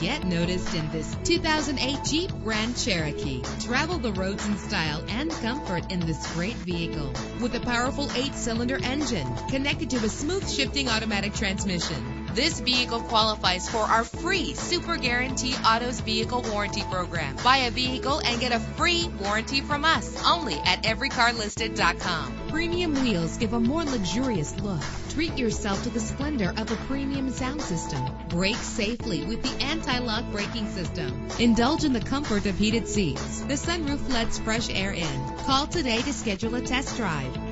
noticed in this 2008 Jeep Grand Cherokee. Travel the roads in style and comfort in this great vehicle. With a powerful eight-cylinder engine connected to a smooth shifting automatic transmission. This vehicle qualifies for our free Super Guarantee Autos Vehicle Warranty Program. Buy a vehicle and get a free warranty from us only at everycarlisted.com. Premium wheels give a more luxurious look. Treat yourself to the splendor of a premium sound system. Brake safely with the anti-lock braking system. Indulge in the comfort of heated seats. The sunroof lets fresh air in. Call today to schedule a test drive.